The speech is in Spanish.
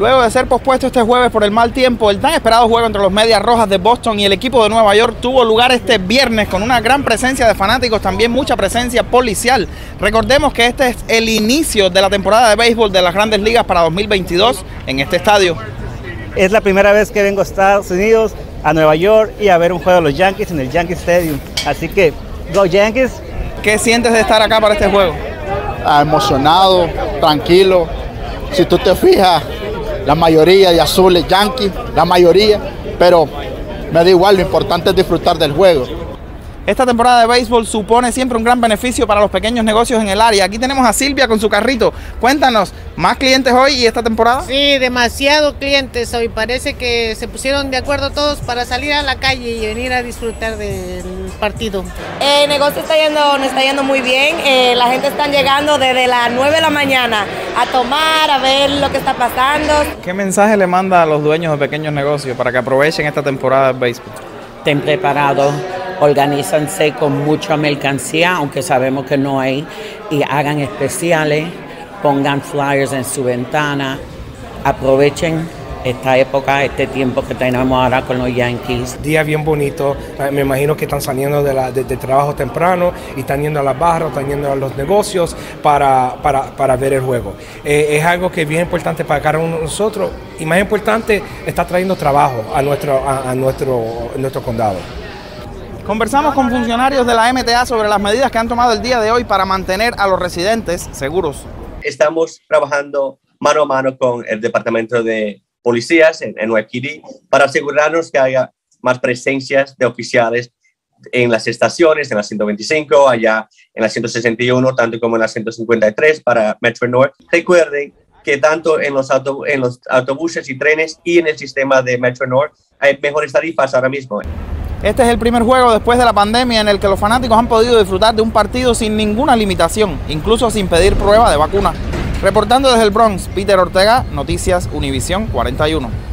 Luego de ser pospuesto este jueves por el mal tiempo, el tan esperado juego entre los Medias Rojas de Boston y el equipo de Nueva York tuvo lugar este viernes con una gran presencia de fanáticos, también mucha presencia policial. Recordemos que este es el inicio de la temporada de béisbol de las grandes ligas para 2022 en este estadio. Es la primera vez que vengo a Estados Unidos, a Nueva York y a ver un juego de los Yankees en el Yankee Stadium. Así que, go Yankees. ¿Qué sientes de estar acá para este juego? Ah, emocionado, tranquilo. Si tú te fijas, la mayoría de azules Yankees, la mayoría, pero me da igual, lo importante es disfrutar del juego. Esta temporada de béisbol supone siempre un gran beneficio para los pequeños negocios en el área. Aquí tenemos a Silvia con su carrito. Cuéntanos, ¿más clientes hoy y esta temporada? Sí, demasiados clientes hoy. Parece que se pusieron de acuerdo todos para salir a la calle y venir a disfrutar del partido. El negocio está yendo, nos está yendo muy bien. Eh, la gente está llegando desde las 9 de la mañana a tomar, a ver lo que está pasando. ¿Qué mensaje le manda a los dueños de pequeños negocios para que aprovechen esta temporada de béisbol? Estén preparados organízanse con mucha mercancía, aunque sabemos que no hay, y hagan especiales, pongan flyers en su ventana, aprovechen esta época, este tiempo que tenemos ahora con los Yankees. Día bien bonito, me imagino que están saliendo de, trabajo temprano y están yendo a las barras, están yendo a los negocios para, para, para ver el juego. Eh, es algo que es bien importante para cada uno de nosotros y más importante, está trayendo trabajo a nuestro, a, a nuestro, nuestro condado. Conversamos con funcionarios de la MTA sobre las medidas que han tomado el día de hoy para mantener a los residentes seguros. Estamos trabajando mano a mano con el Departamento de Policías en NYPD para asegurarnos que haya más presencias de oficiales en las estaciones, en la 125, allá en la 161, tanto como en la 153 para Metro North. Recuerden que tanto en los, en los autobuses y trenes y en el sistema de Metro North hay mejores tarifas ahora mismo. Este es el primer juego después de la pandemia en el que los fanáticos han podido disfrutar de un partido sin ninguna limitación, incluso sin pedir prueba de vacuna. Reportando desde el Bronx, Peter Ortega, Noticias Univisión 41.